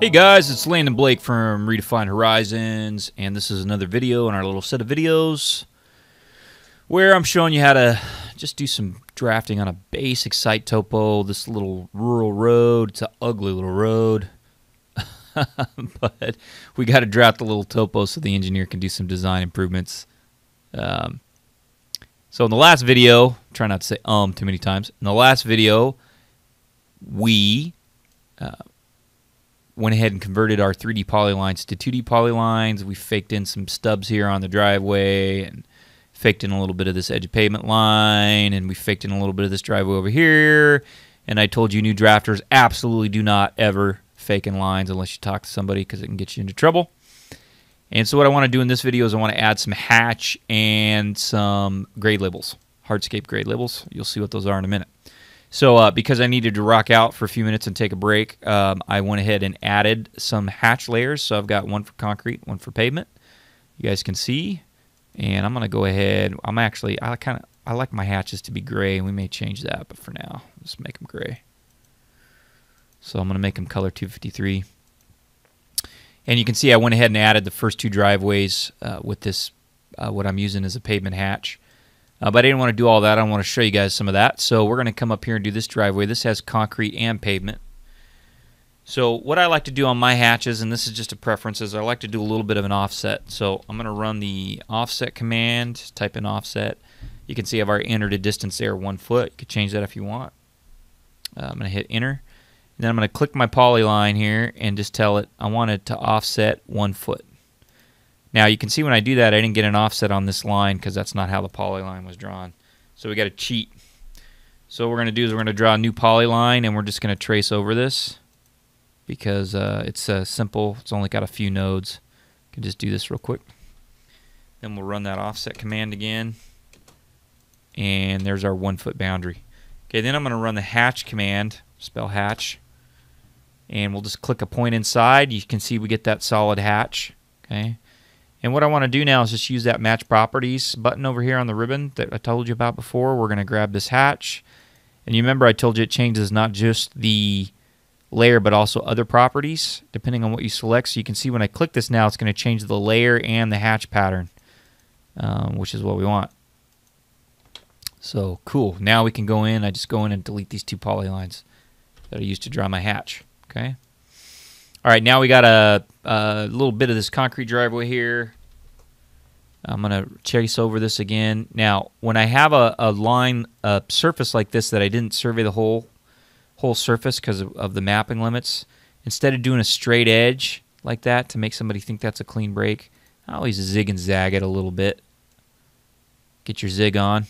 Hey guys, it's Landon Blake from Redefined Horizons, and this is another video in our little set of videos where I'm showing you how to just do some drafting on a basic site topo. This little rural road, it's an ugly little road, but we got to draft a little topo so the engineer can do some design improvements. Um, so in the last video, try not to say um too many times. In the last video, we uh, went ahead and converted our 3D polylines to 2D polylines. We faked in some stubs here on the driveway and faked in a little bit of this edge of pavement line and we faked in a little bit of this driveway over here. And I told you new drafters absolutely do not ever fake in lines unless you talk to somebody because it can get you into trouble. And so what I want to do in this video is I want to add some hatch and some grade labels, hardscape grade labels. You'll see what those are in a minute. So uh, because I needed to rock out for a few minutes and take a break, um, I went ahead and added some hatch layers. So I've got one for concrete, one for pavement. You guys can see. And I'm going to go ahead. I'm actually, I kind of, I like my hatches to be gray. We may change that, but for now, let's make them gray. So I'm going to make them color 253. And you can see I went ahead and added the first two driveways uh, with this, uh, what I'm using as a pavement hatch. Uh, but I didn't want to do all that. I want to show you guys some of that. So we're going to come up here and do this driveway. This has concrete and pavement. So what I like to do on my hatches, and this is just a preference, is I like to do a little bit of an offset. So I'm going to run the offset command, type in offset. You can see I've already entered a distance there, one foot. You could change that if you want. Uh, I'm going to hit enter. And then I'm going to click my polyline here and just tell it I want it to offset one foot. Now you can see when I do that, I didn't get an offset on this line because that's not how the polyline was drawn. So we got to cheat. So what we're going to do is we're going to draw a new polyline and we're just going to trace over this because uh, it's uh, simple. It's only got a few nodes. can just do this real quick. Then we'll run that offset command again. And there's our one foot boundary. Okay, then I'm going to run the hatch command, spell hatch. And we'll just click a point inside. You can see we get that solid hatch. Okay. And what I want to do now is just use that match properties button over here on the ribbon that I told you about before. We're going to grab this hatch. And you remember I told you it changes not just the layer but also other properties depending on what you select. So you can see when I click this now it's going to change the layer and the hatch pattern, um, which is what we want. So cool. Now we can go in. I just go in and delete these two polylines that I used to draw my hatch. Okay. All right, now we got a, a little bit of this concrete driveway here. I'm going to chase over this again. Now, when I have a, a line, a surface like this that I didn't survey the whole whole surface because of, of the mapping limits, instead of doing a straight edge like that to make somebody think that's a clean break, I always zig and zag it a little bit. Get your zig on.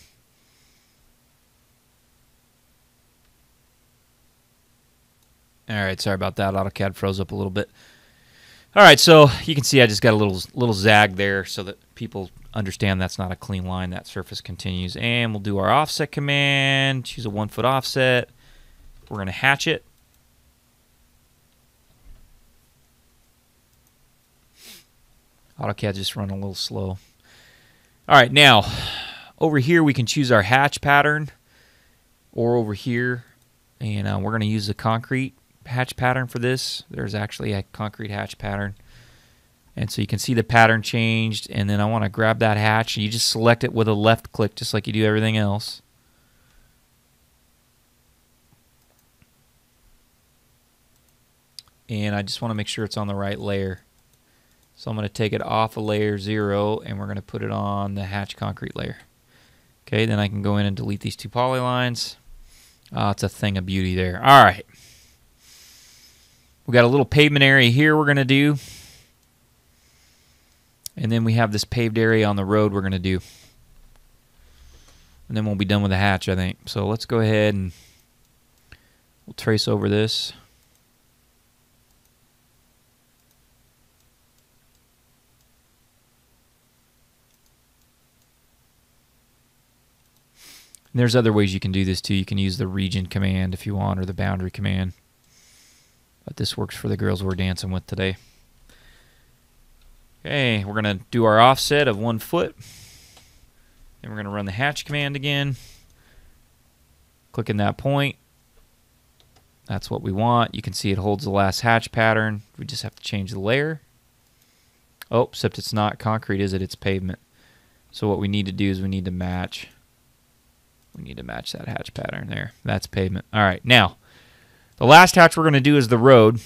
All right, sorry about that. AutoCAD froze up a little bit. All right, so you can see I just got a little little zag there so that people understand that's not a clean line. That surface continues. And we'll do our offset command, choose a one foot offset. We're going to hatch it. AutoCAD just run a little slow. All right, now over here we can choose our hatch pattern or over here and uh, we're going to use the concrete hatch pattern for this. There's actually a concrete hatch pattern. And so you can see the pattern changed. And then I want to grab that hatch. And you just select it with a left click just like you do everything else. And I just want to make sure it's on the right layer. So I'm going to take it off of layer 0 and we're going to put it on the hatch concrete layer. Okay, then I can go in and delete these two polylines. Oh, it's a thing of beauty there. All right. We got a little pavement area here we're going to do. And then we have this paved area on the road we're going to do. And then we'll be done with the hatch, I think. So let's go ahead and we'll trace over this. And there's other ways you can do this too. You can use the region command if you want or the boundary command. But this works for the girls we're dancing with today. Okay, we're going to do our offset of one foot. Then we're going to run the hatch command again. Clicking that point. That's what we want. You can see it holds the last hatch pattern. We just have to change the layer. Oh, except it's not concrete, is it? It's pavement. So what we need to do is we need to match. We need to match that hatch pattern there. That's pavement. All right, now, the last hatch we're going to do is the road.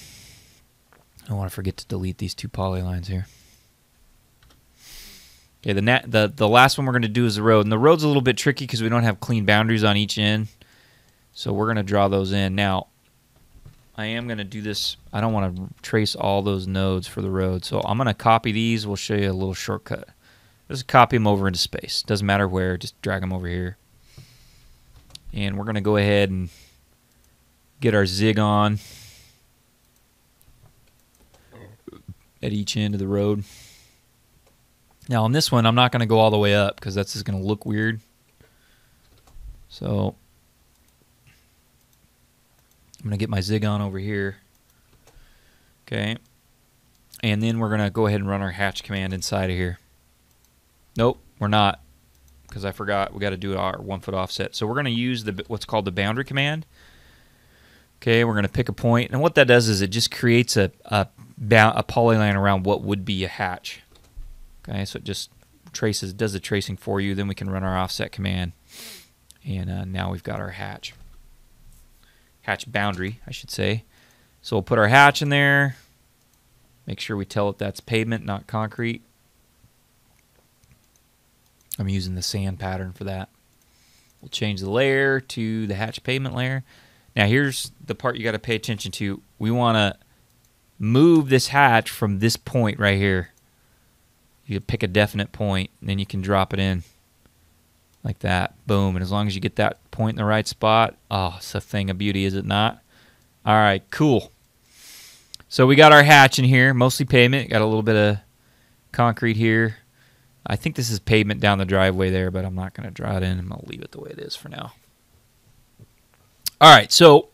I don't want to forget to delete these two polylines here. Okay, the, the, the last one we're going to do is the road. And the road's a little bit tricky because we don't have clean boundaries on each end. So we're going to draw those in. Now, I am going to do this. I don't want to trace all those nodes for the road. So I'm going to copy these. We'll show you a little shortcut. Just copy them over into space. Doesn't matter where. Just drag them over here. And we're going to go ahead and get our zig on at each end of the road. Now on this one, I'm not going to go all the way up because that's just going to look weird. So I'm going to get my zig on over here. Okay. And then we're going to go ahead and run our hatch command inside of here. Nope, we're not because I forgot we got to do our one foot offset. So we're going to use the what's called the boundary command. Okay, we're going to pick a point, and what that does is it just creates a a, a polyline around what would be a hatch. Okay, so it just traces does the tracing for you. Then we can run our offset command, and uh, now we've got our hatch hatch boundary, I should say. So we'll put our hatch in there. Make sure we tell it that's pavement, not concrete. I'm using the sand pattern for that. We'll change the layer to the hatch pavement layer. Now here's the part you got to pay attention to. We want to move this hatch from this point right here. You pick a definite point, and then you can drop it in like that. Boom. And as long as you get that point in the right spot, oh, it's a thing of beauty, is it not? All right, cool. So we got our hatch in here, mostly pavement. Got a little bit of concrete here. I think this is pavement down the driveway there, but I'm not going to draw it in. I'm going to leave it the way it is for now. All right, so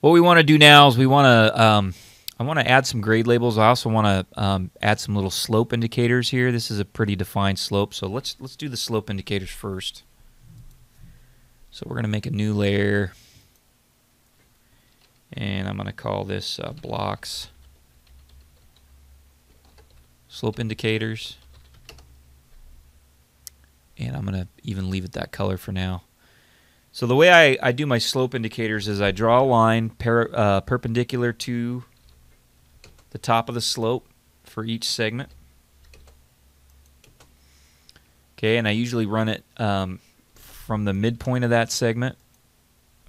what we want to do now is we want to um, I want to add some grade labels. I also want to um, add some little slope indicators here. This is a pretty defined slope, so let's let's do the slope indicators first. So we're going to make a new layer, and I'm going to call this uh, blocks slope indicators, and I'm going to even leave it that color for now. So the way I, I do my slope indicators is I draw a line per, uh, perpendicular to the top of the slope for each segment. Okay, and I usually run it um, from the midpoint of that segment.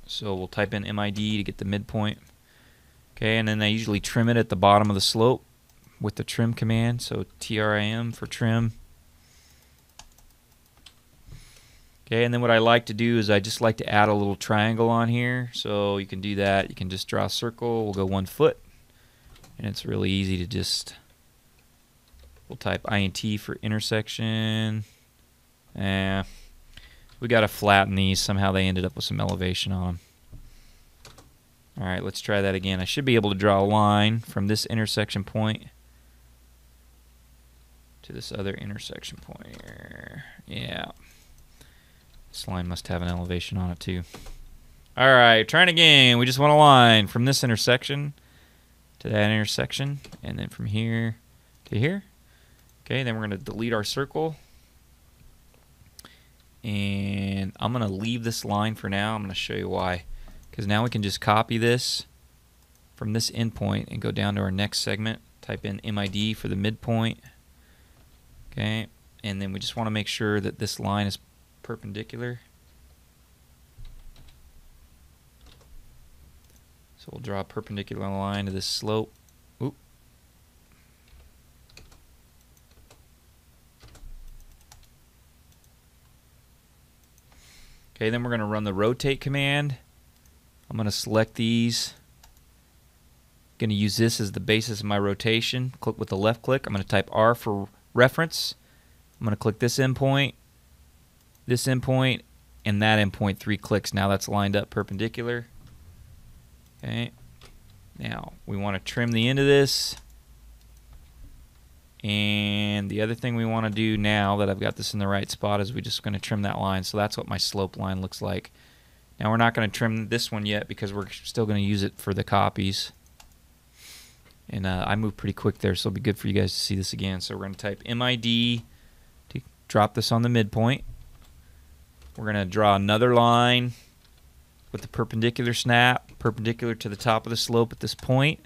So we'll type in MID to get the midpoint. Okay, and then I usually trim it at the bottom of the slope with the trim command. So TRIM for trim. Okay, and then what I like to do is I just like to add a little triangle on here. So you can do that. You can just draw a circle. We'll go one foot. And it's really easy to just we'll type int for intersection. Eh, we got to flatten these. Somehow they ended up with some elevation on them alright let's try that again. I should be able to draw a line from this intersection point to this other intersection point here. Yeah this line must have an elevation on it too. Alright trying again. We just want a line from this intersection to that intersection and then from here to here. Okay then we're going to delete our circle. And I'm going to leave this line for now. I'm going to show you why. Because now we can just copy this from this endpoint and go down to our next segment. Type in MID for the midpoint. Okay and then we just want to make sure that this line is perpendicular So we'll draw a perpendicular line to this slope. Oop. Okay, then we're going to run the rotate command. I'm going to select these. Going to use this as the basis of my rotation. Click with the left click. I'm going to type R for reference. I'm going to click this endpoint, this endpoint, and that endpoint three clicks. Now that's lined up perpendicular. Okay. Now we want to trim the end of this. And the other thing we want to do now that I've got this in the right spot is we're just going to trim that line. So that's what my slope line looks like. Now we're not going to trim this one yet because we're still going to use it for the copies. And uh, I moved pretty quick there, so it'll be good for you guys to see this again. So we're going to type MID to drop this on the midpoint. We're going to draw another line with the perpendicular snap, perpendicular to the top of the slope at this point.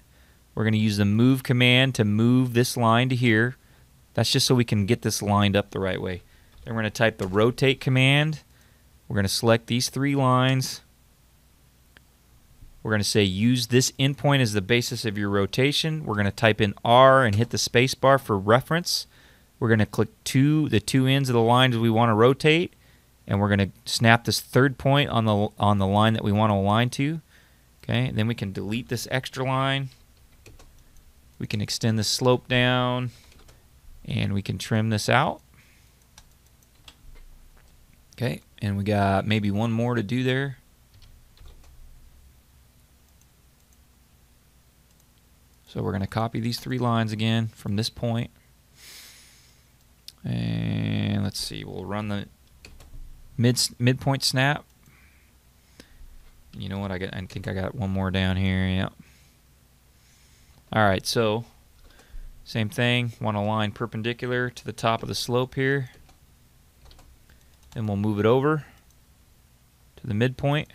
We're going to use the move command to move this line to here. That's just so we can get this lined up the right way. Then we're going to type the rotate command. We're going to select these three lines. We're going to say use this endpoint as the basis of your rotation. We're going to type in R and hit the space bar for reference. We're going to click two, the two ends of the lines we want to rotate, and we're going to snap this third point on the on the line that we want to align to. Okay, and then we can delete this extra line. We can extend the slope down, and we can trim this out. Okay, and we got maybe one more to do there. So we're going to copy these three lines again from this point. And let's see, we'll run the mid midpoint snap. You know what? I got. I think I got one more down here. Yep. All right. So same thing. Want a line perpendicular to the top of the slope here. Then we'll move it over to the midpoint.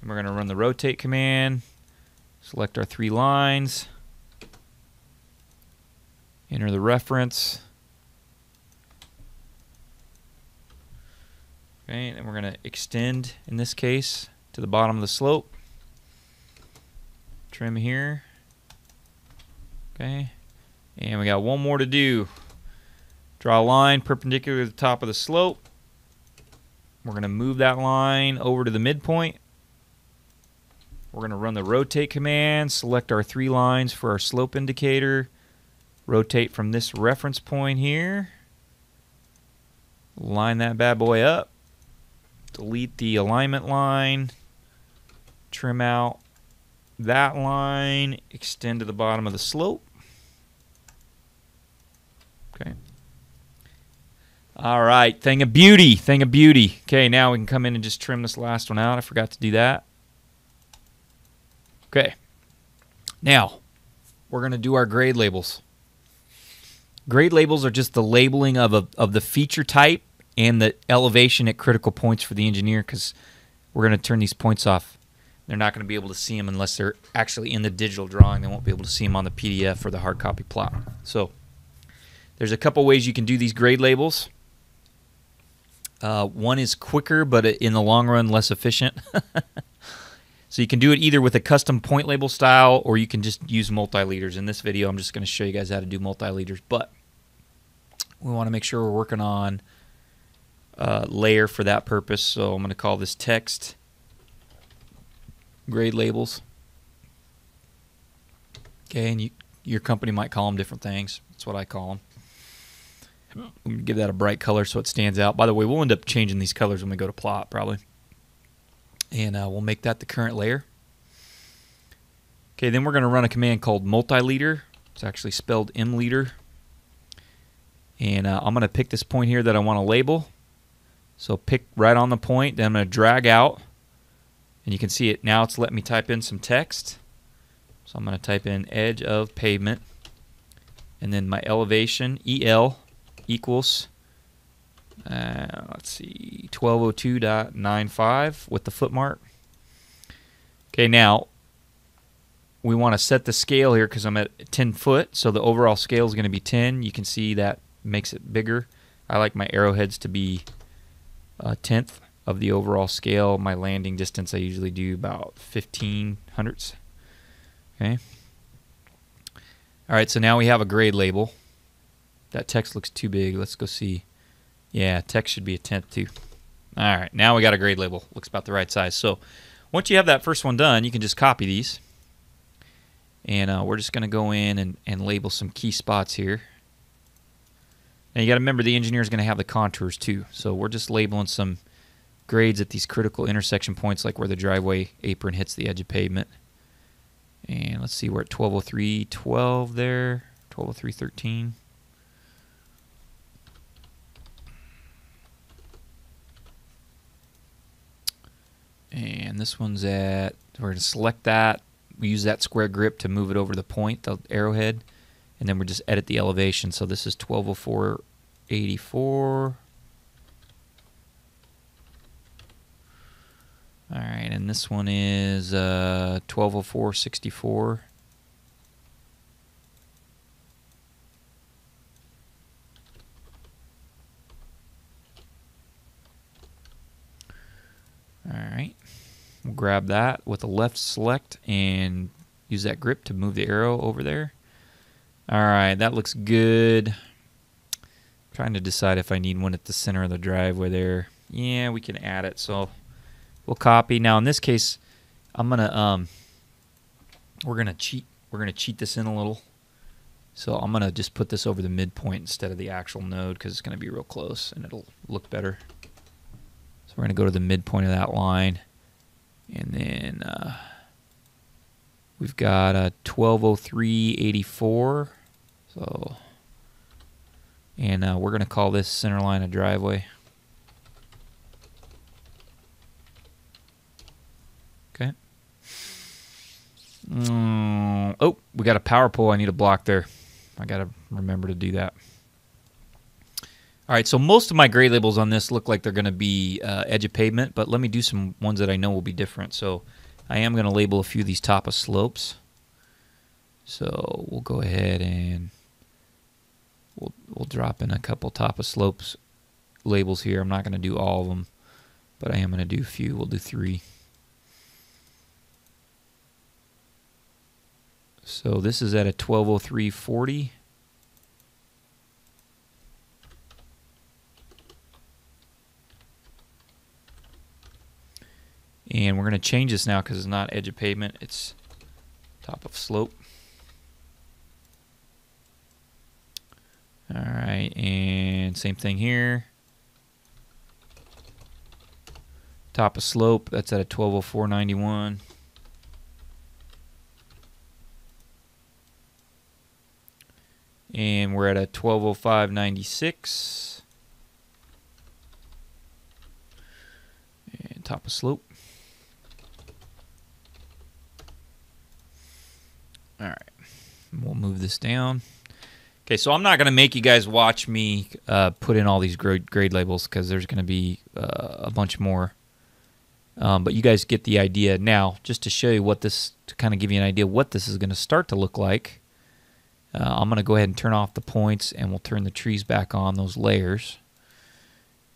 And we're going to run the rotate command. Select our three lines. Enter the reference. Okay, and we're going to extend, in this case, to the bottom of the slope. Trim here. Okay, and we got one more to do. Draw a line perpendicular to the top of the slope. We're going to move that line over to the midpoint. We're going to run the rotate command, select our three lines for our slope indicator, rotate from this reference point here, line that bad boy up, delete the alignment line, trim out that line, extend to the bottom of the slope. Okay. All right, thing of beauty, thing of beauty. Okay, now we can come in and just trim this last one out. I forgot to do that. Okay. Now, we're going to do our grade labels. Grade labels are just the labeling of, a, of the feature type and the elevation at critical points for the engineer because we're going to turn these points off. They're not going to be able to see them unless they're actually in the digital drawing. They won't be able to see them on the PDF or the hard copy plot. So there's a couple ways you can do these grade labels. Uh, one is quicker, but in the long run, less efficient. so you can do it either with a custom point label style, or you can just use multi-leaders. In this video, I'm just going to show you guys how to do multi-leaders, but we want to make sure we're working on uh, layer for that purpose. So I'm going to call this text grade labels. Okay, and you, your company might call them different things. That's what I call them give that a bright color so it stands out. By the way, we'll end up changing these colors when we go to plot probably. And uh, we'll make that the current layer. Okay, then we're going to run a command called multi-leader. It's actually spelled M-leader. And uh, I'm going to pick this point here that I want to label. So pick right on the point. Then I'm going to drag out. And you can see it now. It's letting me type in some text. So I'm going to type in edge of pavement. And then my elevation, EL, equals, uh, let's see, 1202.95 with the footmark. Okay, now we want to set the scale here because I'm at 10 foot, so the overall scale is going to be 10. You can see that makes it bigger. I like my arrowheads to be a tenth of the overall scale. My landing distance I usually do about 15 hundredths. Okay. All right, so now we have a grade label. That text looks too big. Let's go see. Yeah, text should be a tenth too. All right, now we got a grade label. Looks about the right size. So once you have that first one done, you can just copy these. And uh, we're just going to go in and, and label some key spots here. Now you got to remember the engineer is going to have the contours too. So we're just labeling some grades at these critical intersection points like where the driveway apron hits the edge of pavement. And let's see, we're at 1203.12 there, 1203.13. And this one's at, we're going to select that. We use that square grip to move it over the point, the arrowhead. And then we just edit the elevation. So this is 1204.84. All right, and this one is uh, 1204.64. All right, we'll grab that with the left select and use that grip to move the arrow over there. All right, that looks good. trying to decide if I need one at the center of the driveway there. Yeah, we can add it. So we'll copy. Now in this case, I'm gonna um, we're gonna cheat. We're gonna cheat this in a little. So I'm gonna just put this over the midpoint instead of the actual node because it's gonna be real close and it'll look better. So we're gonna go to the midpoint of that line, and then uh, we've got a 1203.84. So, and uh, we're gonna call this center line a driveway. Okay. Mm, oh, we got a power pole I need to block there. I got to remember to do that. All right, so most of my grade labels on this look like they're going to be uh, edge of pavement, but let me do some ones that I know will be different. So I am going to label a few of these top of slopes. So we'll go ahead and we'll, we'll drop in a couple top of slopes labels here. I'm not going to do all of them, but I am going to do a few. We'll do three. So this is at a 1203.40. And we're going to change this now because it's not edge of pavement, it's top of slope. All right, and same thing here. Top of slope, that's at a 1204.91. and we're at a 1205.96 and top of slope all right we'll move this down okay so I'm not gonna make you guys watch me uh, put in all these grade, grade labels because there's gonna be uh, a bunch more um, but you guys get the idea now just to show you what this to kind of give you an idea what this is going to start to look like uh, I'm going to go ahead and turn off the points and we'll turn the trees back on, those layers.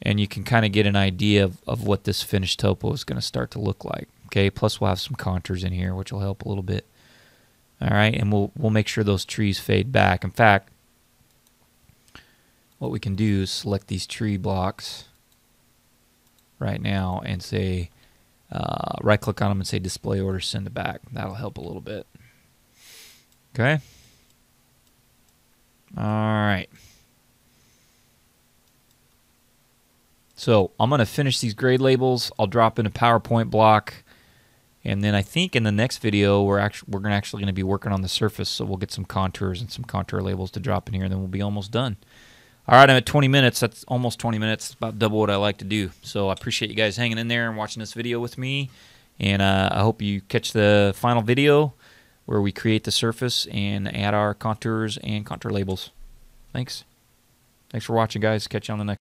And you can kind of get an idea of, of what this finished topo is going to start to look like. Okay, plus we'll have some contours in here, which will help a little bit. All right, and we'll, we'll make sure those trees fade back. In fact, what we can do is select these tree blocks right now and say, uh, right click on them and say display order, send it back. That'll help a little bit. Okay. All right. So I'm going to finish these grade labels. I'll drop in a power pole block. And then I think in the next video, we're actually we're gonna actually going to be working on the surface. So we'll get some contours and some contour labels to drop in here, and then we'll be almost done. All right, I'm at 20 minutes. That's almost 20 minutes. about double what I like to do. So I appreciate you guys hanging in there and watching this video with me. And uh, I hope you catch the final video where we create the surface and add our contours and contour labels. Thanks. Thanks for watching, guys. Catch you on the next.